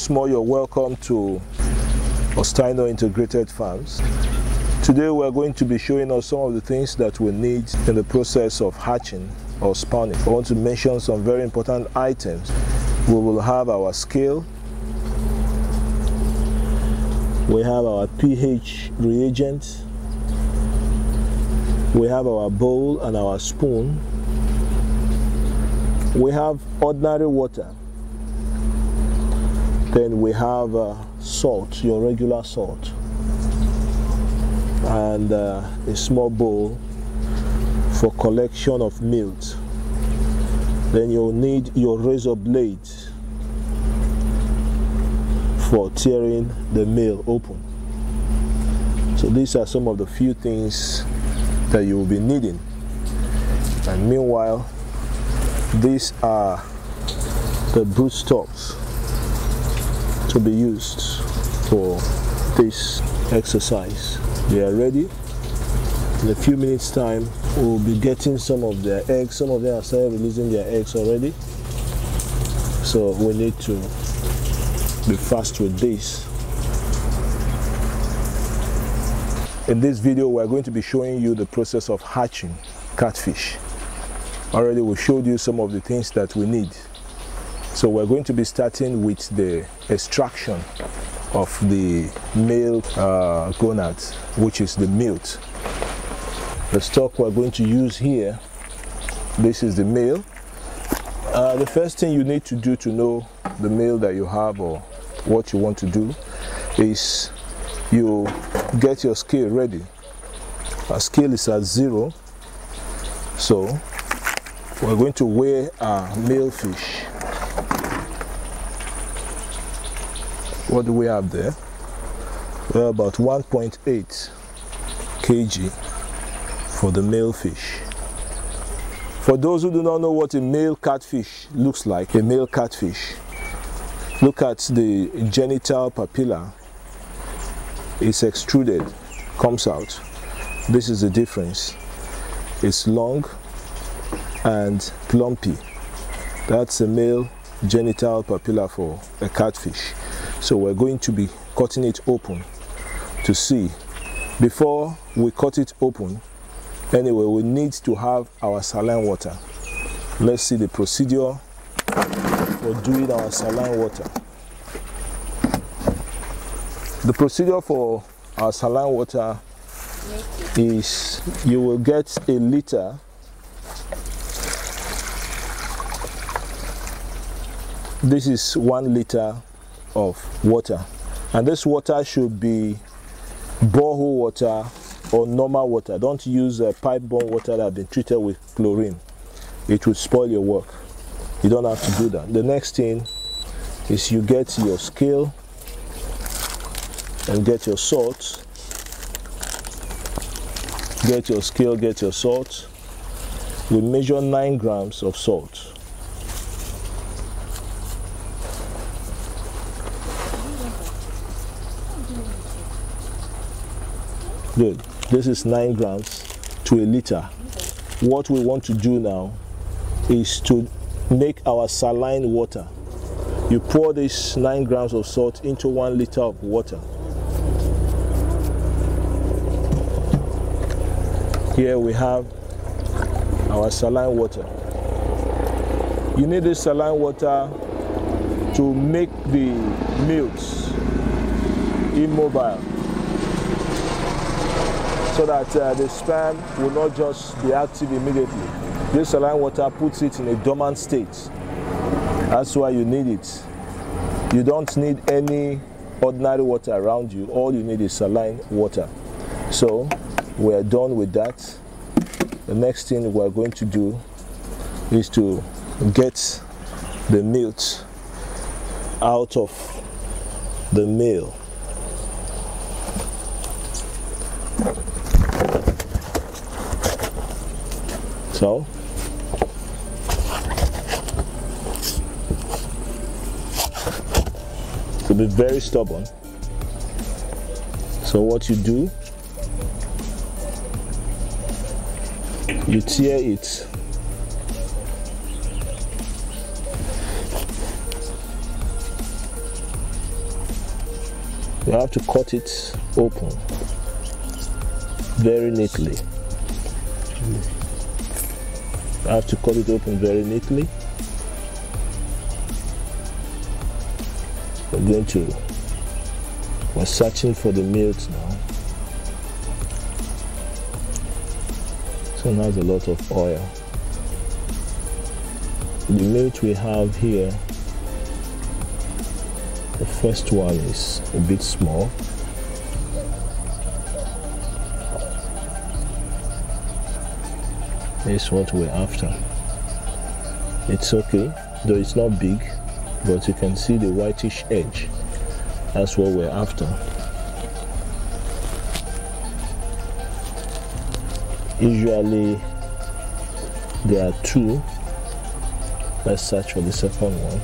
Once more, you're welcome to Austaino Integrated Farms. Today, we're going to be showing us some of the things that we need in the process of hatching or spawning. I want to mention some very important items. We will have our scale, we have our pH reagent, we have our bowl and our spoon, we have ordinary water then we have uh, salt, your regular salt, and uh, a small bowl for collection of meals. Then you'll need your razor blade for tearing the meal open. So these are some of the few things that you will be needing. And meanwhile, these are the brood stocks to be used for this exercise. They are ready. In a few minutes time, we'll be getting some of their eggs. Some of them are started releasing their eggs already. So we need to be fast with this. In this video, we're going to be showing you the process of hatching catfish. Already we showed you some of the things that we need so we're going to be starting with the extraction of the male uh, gonads, which is the milt. The stock we're going to use here, this is the male. Uh, the first thing you need to do to know the male that you have or what you want to do is you get your scale ready. Our scale is at zero, so we're going to weigh our male fish. What do we have there? Well, about 1.8 kg for the male fish. For those who do not know what a male catfish looks like, a male catfish, look at the genital papilla. It's extruded, comes out. This is the difference. It's long and plumpy. That's a male genital papilla for a catfish. So we're going to be cutting it open to see. Before we cut it open, anyway, we need to have our saline water. Let's see the procedure for doing our saline water. The procedure for our saline water is you will get a liter this is one liter of water. And this water should be borehole water or normal water. Don't use a pipe borne water that has been treated with chlorine. It will spoil your work. You don't have to do that. The next thing is you get your scale and get your salt. Get your scale get your salt. We measure 9 grams of salt Good. This is 9 grams to a liter. What we want to do now is to make our saline water. You pour this 9 grams of salt into 1 liter of water. Here we have our saline water. You need this saline water to make the milks immobile so that uh, the sperm will not just be active immediately. This saline water puts it in a dormant state. That's why you need it. You don't need any ordinary water around you. All you need is saline water. So we're done with that. The next thing we're going to do is to get the milk out of the male. So, to be very stubborn. So what you do, you tear it. You have to cut it open very neatly I have to cut it open very neatly. We're going to we're searching for the milk now. So now has a lot of oil. The milk we have here the first one is a bit small is what we're after. It's okay though it's not big but you can see the whitish edge. That's what we're after. Usually there are two. Let's search for the second one.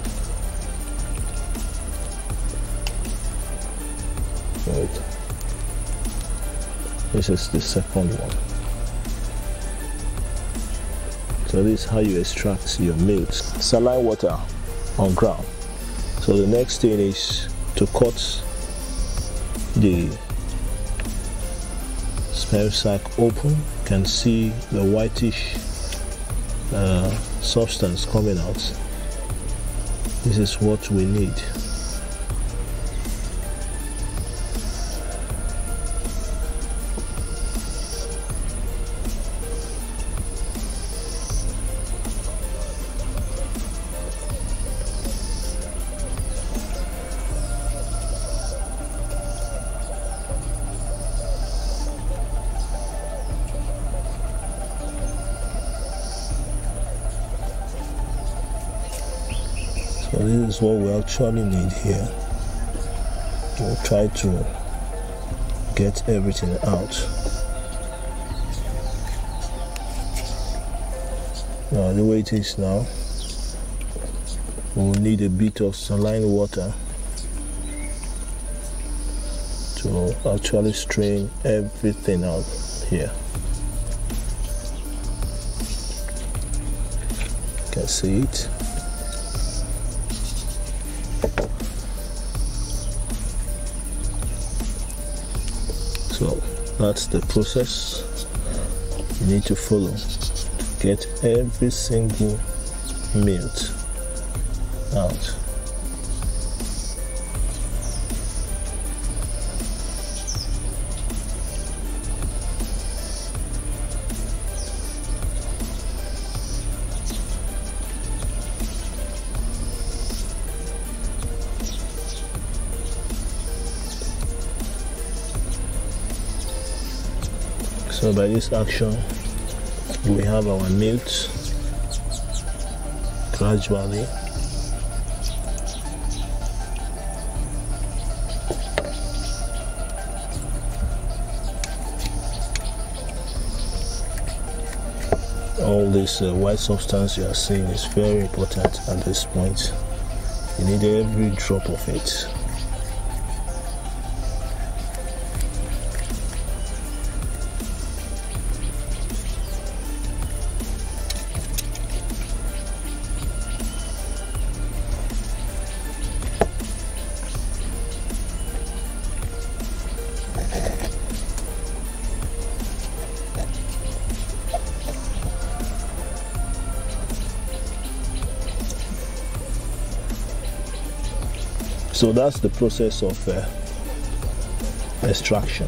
Right. This is the second one. This is how you extract your milk. Saline water on ground. So the next thing is to cut the sperm sac open. You can see the whitish uh, substance coming out. This is what we need. Is what we actually need here. We'll try to get everything out. Now the way it is now, we'll need a bit of saline water to actually strain everything out here. You can see it. So that's the process you need to follow. To get every single milk out so by this action we have our milk gradually. All this uh, white substance you are seeing is very important at this point. You need every drop of it So that's the process of uh, extraction.